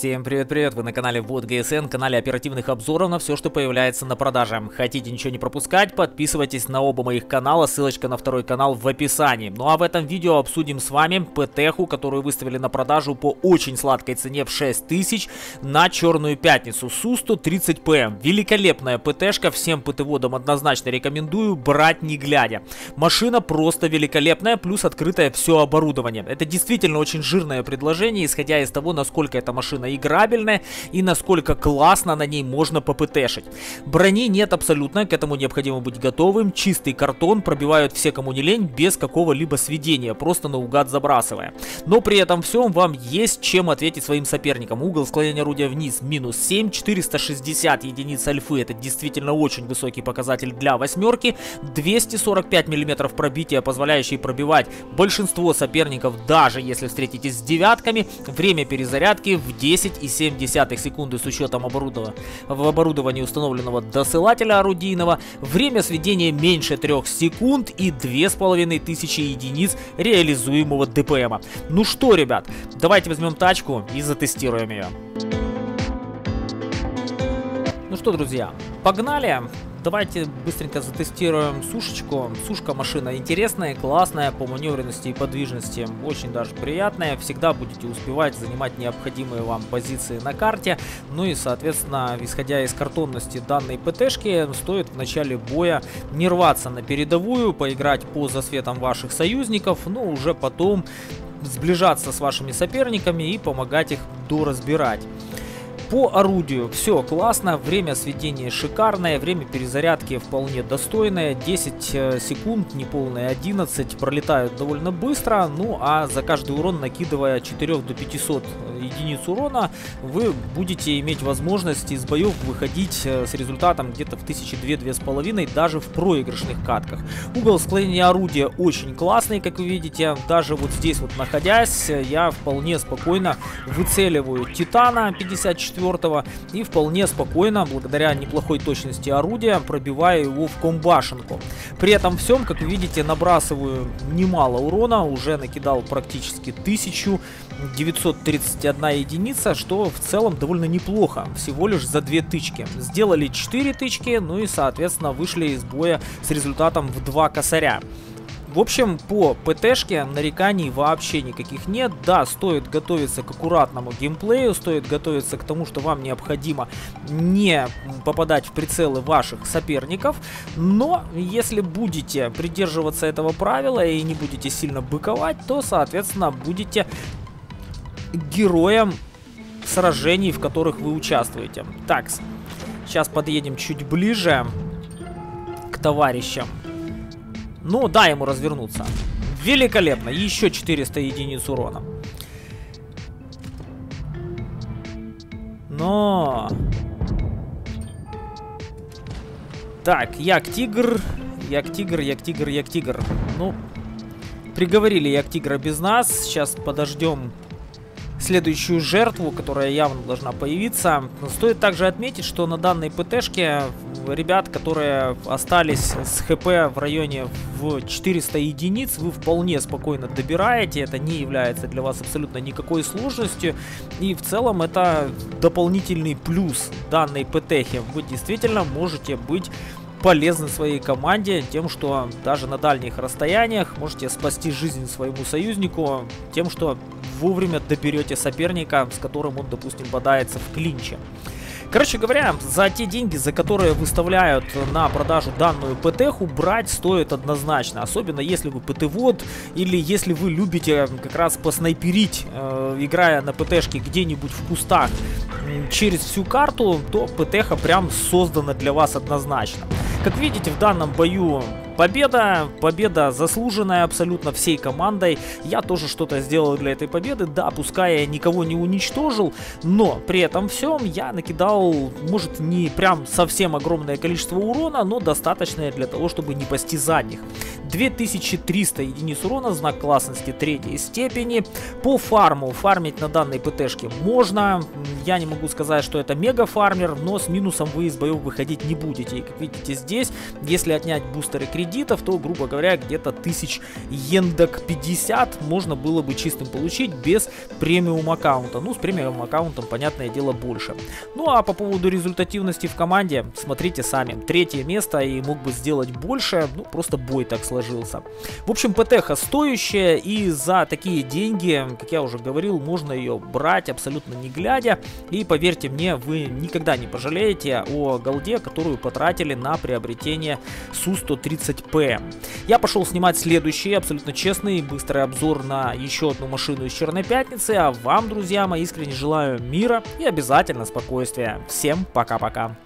Всем привет-привет, вы на канале Вот ГСН, канале оперативных обзоров на все, что появляется на продаже. Хотите ничего не пропускать, подписывайтесь на оба моих канала, ссылочка на второй канал в описании. Ну а в этом видео обсудим с вами ПТХу, которую выставили на продажу по очень сладкой цене в 6000 на Черную Пятницу. Су-130ПМ. Великолепная ПТшка, всем ПТ-водам однозначно рекомендую брать не глядя. Машина просто великолепная, плюс открытое все оборудование. Это действительно очень жирное предложение, исходя из того, насколько эта машина играбельная и насколько классно на ней можно попытешить. Брони нет абсолютно, к этому необходимо быть готовым. Чистый картон пробивают все, кому не лень, без какого-либо сведения, просто наугад забрасывая. Но при этом всем вам есть чем ответить своим соперникам. Угол склонения орудия вниз минус 7, 460 единиц альфы, это действительно очень высокий показатель для восьмерки. 245 миллиметров пробития, позволяющий пробивать большинство соперников, даже если встретитесь с девятками. Время перезарядки в 10,7 секунды с учетом оборудования, в оборудовании установленного досылателя орудийного, время сведения меньше 3 секунд и 2500 единиц реализуемого ДПМа. Ну что, ребят, давайте возьмем тачку и затестируем ее. Ну что, друзья, погнали! Давайте быстренько затестируем сушечку. Сушка машина интересная, классная, по маневренности и подвижности очень даже приятная. Всегда будете успевать занимать необходимые вам позиции на карте. Ну и, соответственно, исходя из картонности данной ПТшки, стоит в начале боя не рваться на передовую, поиграть по засветам ваших союзников, но уже потом сближаться с вашими соперниками и помогать их доразбирать. По орудию. Все классно, время сведения шикарное, время перезарядки вполне достойное, 10 э, секунд, неполные 11, пролетают довольно быстро, ну а за каждый урон накидывая от 4 до 500 единиц урона, вы будете иметь возможность из боев выходить э, с результатом где-то в 1002-2500 даже в проигрышных катках. Угол склонения орудия очень классный, как вы видите, даже вот здесь вот находясь, я вполне спокойно выцеливаю Титана 54 четвертого и вполне спокойно, благодаря неплохой точности орудия, пробиваю его в комбашенку. При этом всем, как видите, набрасываю немало урона, уже накидал практически 1931 единица, что в целом довольно неплохо, всего лишь за две тычки. Сделали 4 тычки, ну и соответственно вышли из боя с результатом в 2 косаря. В общем, по ПТшке нареканий вообще никаких нет. Да, стоит готовиться к аккуратному геймплею, стоит готовиться к тому, что вам необходимо не попадать в прицелы ваших соперников. Но если будете придерживаться этого правила и не будете сильно быковать, то, соответственно, будете героем сражений, в которых вы участвуете. Так, сейчас подъедем чуть ближе к товарищам. Ну, дай ему развернуться. Великолепно. Еще 400 единиц урона. Но... Так, Як-Тигр. Як-Тигр, Як-Тигр, Як-Тигр. Ну, приговорили Як-Тигра без нас. Сейчас подождем следующую жертву, которая явно должна появиться. Стоит также отметить, что на данной ПТшке ребят, которые остались с ХП в районе в 400 единиц, вы вполне спокойно добираете. Это не является для вас абсолютно никакой сложностью. И в целом это дополнительный плюс данной ПТхи. Вы действительно можете быть полезны своей команде тем, что даже на дальних расстояниях можете спасти жизнь своему союзнику тем, что вовремя доберете соперника, с которым он, допустим, бодается в клинче. Короче говоря, за те деньги, за которые выставляют на продажу данную ПТХу, брать стоит однозначно. Особенно если вы ПТ-вод или если вы любите как раз поснайперить, э, играя на ПТшке где-нибудь в кустах через всю карту, то ПТХа прям создана для вас однозначно. Как видите, в данном бою победа, победа заслуженная абсолютно всей командой. Я тоже что-то сделал для этой победы, да, пускай я никого не уничтожил, но при этом всем я накидал, может, не прям совсем огромное количество урона, но достаточное для того, чтобы не пасти задних. 2300 единиц урона, знак классности третьей степени. По фарму, фармить на данной ПТшке можно. Я не могу сказать, что это мега фармер, но с минусом вы из боев выходить не будете. И как видите здесь, если отнять бустеры кредит, кредитов, то, грубо говоря, где-то тысяч ендок 50 можно было бы чистым получить без премиум аккаунта. Ну, с премиум аккаунтом, понятное дело, больше. Ну, а по поводу результативности в команде, смотрите сами. Третье место и мог бы сделать больше, ну, просто бой так сложился. В общем, ПТХ стоящая и за такие деньги, как я уже говорил, можно ее брать абсолютно не глядя. И поверьте мне, вы никогда не пожалеете о голде, которую потратили на приобретение Су-130П. Я пошел снимать следующий, абсолютно честный, быстрый обзор на еще одну машину из Черной Пятницы. А вам, друзья мои, искренне желаю мира и обязательно спокойствия. Всем пока-пока.